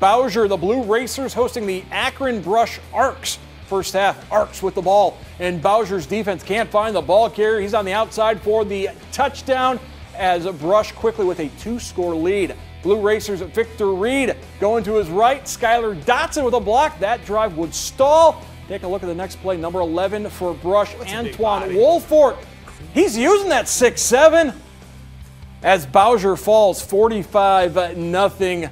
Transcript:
Bowsher, the Blue Racers hosting the Akron Brush Arcs. First half, Arcs with the ball, and Bowsher's defense can't find the ball carrier. He's on the outside for the touchdown as Brush quickly with a two score lead. Blue Racers Victor Reed going to his right. Skylar Dotson with a block. That drive would stall. Take a look at the next play, number 11 for Brush, Antoine Wolfort. He's using that 6 7 as Bowser falls 45 0